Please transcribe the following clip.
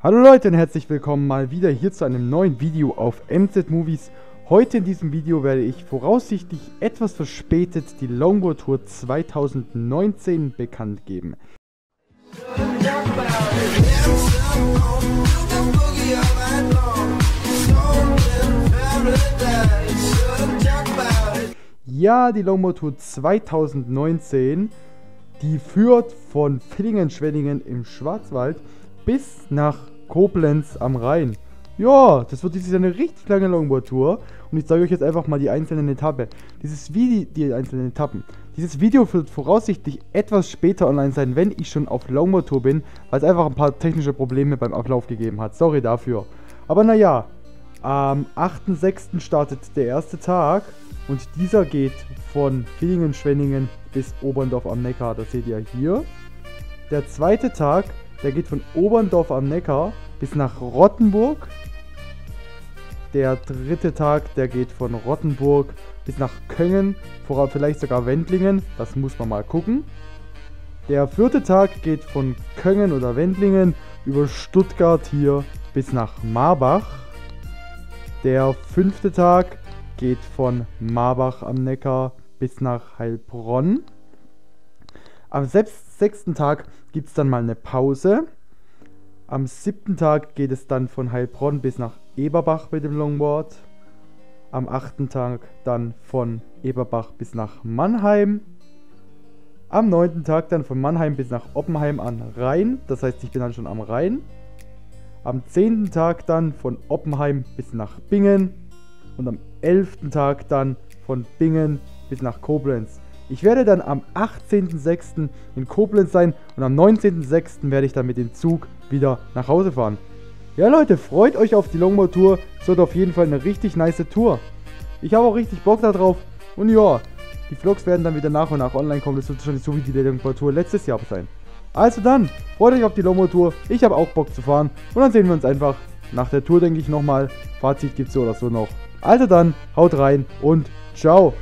Hallo Leute und herzlich willkommen mal wieder hier zu einem neuen Video auf MZ Movies. Heute in diesem Video werde ich voraussichtlich etwas verspätet die Longboard Tour 2019 bekannt geben. Ja, die Longboard Tour 2019, die führt von Villingen-Schwenningen im Schwarzwald bis nach Koblenz am Rhein. Ja, das wird Jahr eine richtig lange Longboard-Tour. Und ich zeige euch jetzt einfach mal die einzelnen Etappen. Dieses Video, die einzelnen Etappen. Dieses Video wird voraussichtlich etwas später online sein, wenn ich schon auf Longboard-Tour bin, weil es einfach ein paar technische Probleme beim Ablauf gegeben hat. Sorry dafür. Aber naja, am 8.6. startet der erste Tag und dieser geht von Villingen-Schwenningen bis Oberndorf am Neckar. Das seht ihr hier. Der zweite Tag der geht von Oberndorf am Neckar bis nach Rottenburg. Der dritte Tag, der geht von Rottenburg bis nach Köngen, vielleicht sogar Wendlingen. Das muss man mal gucken. Der vierte Tag geht von Köngen oder Wendlingen über Stuttgart hier bis nach Marbach. Der fünfte Tag geht von Marbach am Neckar bis nach Heilbronn. Am sechsten Tag gibt es dann mal eine Pause. Am siebten Tag geht es dann von Heilbronn bis nach Eberbach mit dem Longboard. Am achten Tag dann von Eberbach bis nach Mannheim. Am neunten Tag dann von Mannheim bis nach Oppenheim an Rhein. Das heißt, ich bin dann schon am Rhein. Am zehnten Tag dann von Oppenheim bis nach Bingen. Und am elften Tag dann von Bingen bis nach Koblenz. Ich werde dann am 18.06. in Koblenz sein und am 19.06. werde ich dann mit dem Zug wieder nach Hause fahren. Ja Leute, freut euch auf die Longboard Tour. Es wird auf jeden Fall eine richtig nice Tour. Ich habe auch richtig Bock darauf. Und ja, die Vlogs werden dann wieder nach und nach online kommen. Das wird wahrscheinlich so wie die Longboard Tour letztes Jahr sein. Also dann, freut euch auf die Longboard Tour. Ich habe auch Bock zu fahren. Und dann sehen wir uns einfach nach der Tour, denke ich, nochmal. Fazit gibt es so oder so noch. Also dann, haut rein und ciao.